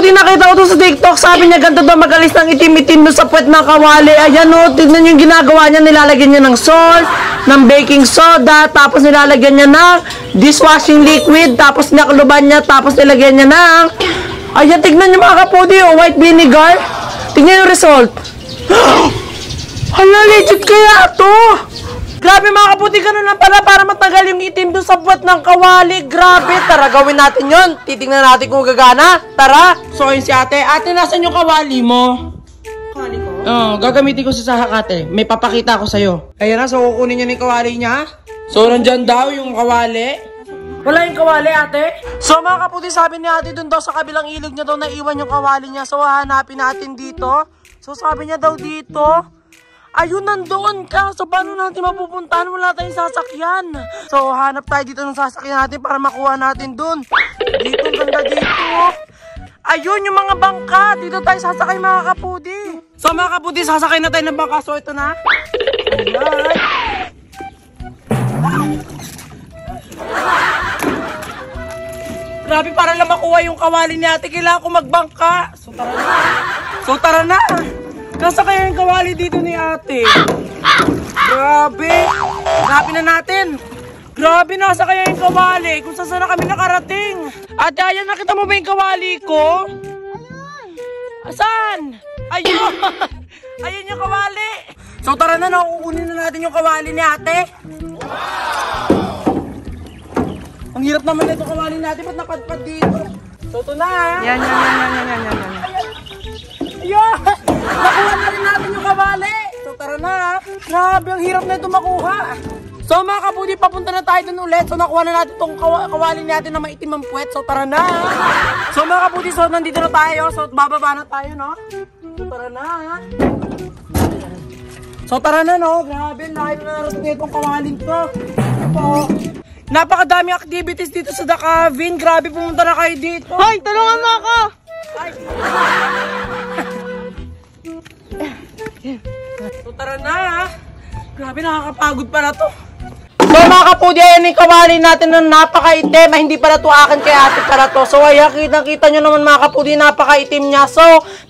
kaputi, nakita ko to sa TikTok. Sabi niya, ganito daw magalis ng itim-itim doon sa puwet ng kawali. Ayan o, tignan yung ginagawa niya. Nilalagyan niya ng salt, ng baking soda, tapos nilalagyan niya ng dishwashing liquid, tapos nakuluban niya, tapos nilagyan niya ng... Ayan, tignan niyo mga kaputi, oh, white vinegar. Tignan yung result. Hala, legit kaya to! Grabe mga kaputi, ganun lang pala para matagal yung itim doon sa buwat ng kawali. Grabe, tara gawin natin yon. Titingnan natin kung gagana. Tara! So yun si ate. Ate, nasan yung kawali mo? Kali ko. Oo, gagamitin ko sa sahak ate. May papakita ko sa'yo. Ayan na, so kukunin niya ni kawali niya. So nandyan daw yung kawali. Wala yung kawali ate? So mga kaputi, sabi ni ate dun daw sa kabilang ilog niya daw naiwan yung kawali niya. So hanapin natin dito. So sabi niya daw dito. Ayun, nandoon ka. So, paano natin mapupuntahan? Wala tayong sasakyan. So, hanap tayo dito ng sasakyan natin para makuha natin dun. Dito, ganda dito. Ayun, yung mga bangka. Dito tayo sasakay, mga kapudi. So, mga kapudi, sasakay na tayo ng bangka. So, ito na. Ayan. Grabe, para lang makuha yung kawali ni ate, kailangan ko magbangka. So, tara na. So, tara na. Nasa kaya yung kawali dito ni ate? Grabe. Hanapin na natin. Grabe, nasa kaya yung kawali? Kung saan na kami nakarating. Ate, ayan, nakita mo ba yung kawali ko? Asan? Ayun! Ayun yung kawali! So tara na, nakukunin na natin yung kawali ni ate. Ang hirap naman nito kawali natin, ba't napadpad dito? So ito na. Yan, yan, yan, yan, yan, yan, Grabe, ang hirap na ito makuha. So mga kabudi, papunta na tayo dun ulit. So nakuha na natin itong kawa kawali natin na maitim ang puwet. So tara na. So mga kabudi, so nandito na tayo. So bababa na tayo, no? So tara na. So tara na no, grabe, lahat na naras na itong kawalin to. Ito. Napakadami activities dito sa Dakavin. Grabe, pumunta na kayo dito. Hoy, tulungan mo ako! Ay! so tara na ha. Grabe, nakakapagod pala to. So mga kapudi, ayan yung kawali natin na napakaitim. Ay, hindi pala to akin kay ate pala to. So ayan, kita-kita nyo naman mga kapudi, napakaitim niya. So,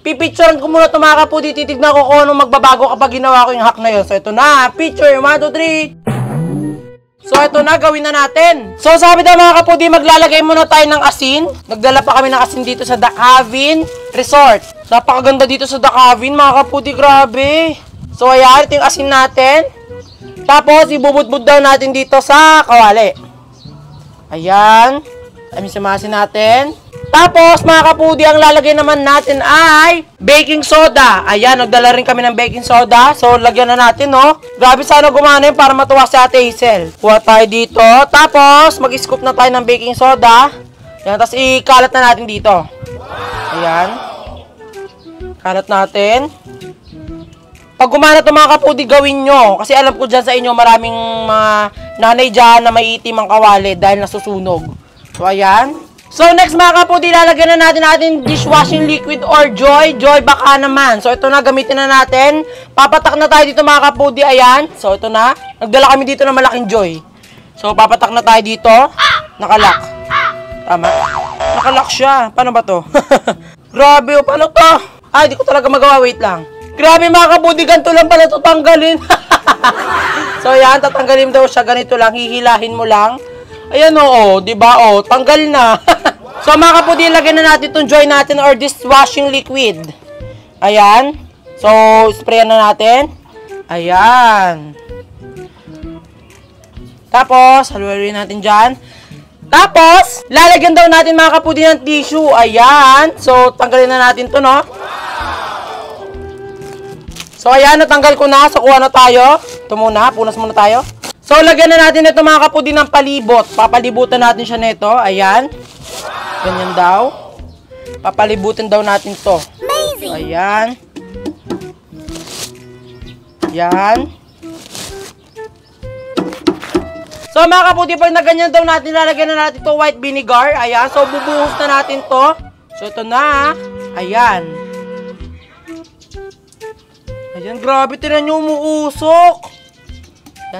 pipicturean ko muna to mga kapudi. Titignan ko kung anong magbabago kapag ginawa ko yung hack na yun. So ito na, picture, 1, 2, 3. So ito na, gawin na natin. So sabi daw mga kapudi, maglalagay muna tayo ng asin. Nagdala pa kami ng asin dito sa Dakavin Resort. Napakaganda dito sa Dakavin mga kapudi, grabe. So ayan, ito yung asin natin. Tapos, ibubudbud daw natin dito sa kawali. Ayan. Amin sumasin natin. Tapos, mga kapudi, ang lalagay naman natin ay baking soda. Ayan, nagdala rin kami ng baking soda. So, lagyan na natin, no? Grabe sana gumana yun para matuwa si Ate Hazel. Kuha tayo dito. Tapos, mag-scoop na tayo ng baking soda. Ayan, tapos ikalat na natin dito. Ayan. Kalat natin. Pag gumana ito mga kapudi, gawin nyo. Kasi alam ko dyan sa inyo, maraming mga nanay dyan na may itim ang kawali dahil nasusunog. So, ayan. So, next mga kapudi, lalagyan na natin natin dishwashing liquid or Joy. Joy, baka naman. So, ito na, gamitin na natin. Papatak na tayo dito mga kapudi, ayan. So, ito na. Nagdala kami dito ng malaking Joy. So, papatak na tayo dito. Nakalak. Tama? Nakalak siya. Paano ba to? Grabe, oh, paano to? Ay, di ko talaga magawa. Wait lang. Grabe mga kabudi, ganito lang pala ito tanggalin. so yan, tatanggalin daw siya ganito lang, hihilahin mo lang. Ayan oo, di ba? Oh, tanggal na. so mga kabudi, lagyan na natin itong joy natin or dishwashing liquid. Ayan. So, sprayan na natin. Ayan. Tapos, haluin natin dyan. Tapos, lalagyan daw natin mga kapudi ng tissue. Ayan. So, tanggalin na natin to, no? So, ayan, natanggal ko na. So, kuha na tayo. Ito muna, punas muna tayo. So, lagyan na natin ito mga kapudi ng palibot. Papalibutan natin siya nito. Ayan. Ganyan daw. Papalibutin daw natin to. Amazing! Ayan. Ayan. So, mga kapudi, pag na ganyan daw natin, lalagyan na natin to white vinegar. Ayan. So, bubuhos na natin to. So, ito na. Ayan. Ayan, grabe, tinan nyo umuusok.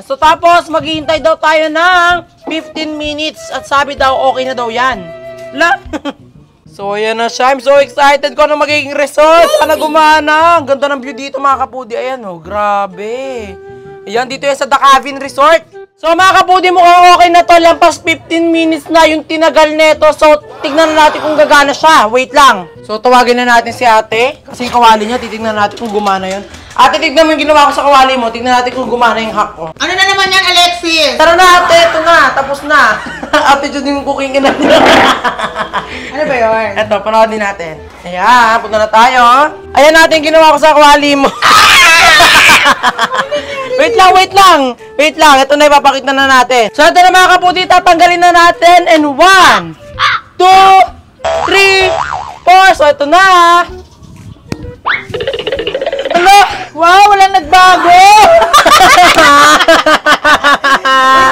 So, tapos, maghihintay daw tayo ng 15 minutes at sabi daw, okay na daw yan. La? So, ayan na siya. I'm so excited ko ano magiging result. Sana gumana. Ang ganda ng view dito mga kapudi. Ayan oh, grabe. Ayan, dito yan sa Dakavin Resort. So mga kapudi, mukhang okay na to. Lampas 15 minutes na yung tinagal neto. So, tignan na natin kung gagana siya. Wait lang. So, tawagin na natin si ate. Kasi kawali niya, titignan natin kung gumana yun. Ate, tignan mo yung ginawa ko sa kawali mo. Tignan natin kung gumana yung hack ko. Ano na naman yan, Alexis? Tara na ate, ito na. Tapos na. ate, dyan yung cooking ka na. Ano ba yun? Eto, panoodin natin. Ayan, punta na tayo. Ayan natin yung ginawa ko sa kawali mo. wait lang, wait lang. Wait lang, ito na ipapakita na natin. So, ito na mga kaputi, tatanggalin na natin. And one, two, three, four. So, ito na. Ano? Wow, wala nagbago.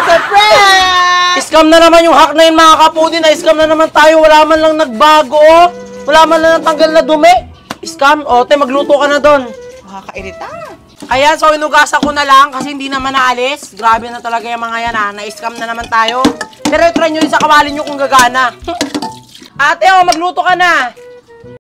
Surprise! Scam na naman yung hack na yun mga kaputi. Na-scam na naman tayo. Wala man lang nagbago. oh. Wala man lang natanggal na dumi. Scam. O, te, magluto ka na doon. Nakakairita. Ayan, so inugasan ko na lang kasi hindi naman naalis. Grabe na talaga yung mga yan ha. Na-scam na naman tayo. Pero try nyo rin sa kawali nyo kung gagana. Ate, oh, magluto ka na.